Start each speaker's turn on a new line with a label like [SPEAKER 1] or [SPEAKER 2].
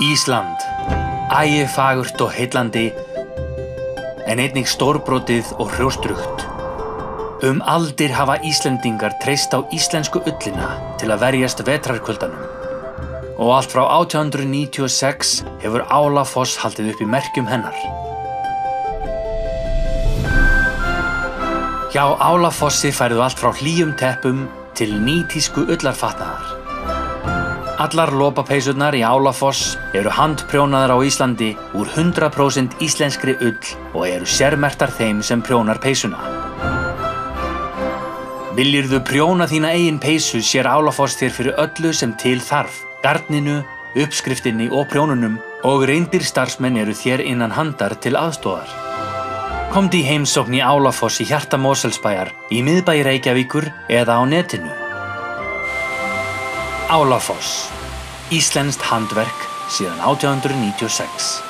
[SPEAKER 1] Ísland, ægifagurt og heillandi, en einnig stórbrotið og hrjóstrugt. Um aldir hafa Íslendingar treyst á íslensku ullina til að verjast vetrarkvöldanum. Og allt frá 1896 hefur Álafoss haldið upp í merkjum hennar. Hjá Álafossi færðu allt frá hlýjum teppum til nýtísku ullarfatnaðar. Allar lópapeysurnar í Álafoss eru handprjónaðar á Íslandi úr 100% íslenskri ull og eru sérmertar þeim sem prjónar peysuna. Viljirðu prjóna þína eigin peysu sér Álafoss þér fyrir öllu sem til þarf, garninu, uppskriftinni og prjónunum og reyndir starfsmenn eru þér innan handar til aðstóðar. Komdi í heimsókn í Álafoss í hjarta Moselsbæjar, í miðbæi Reykjavíkur eða á netinu. Álafoss. Íslenskt handverk síðan 1896.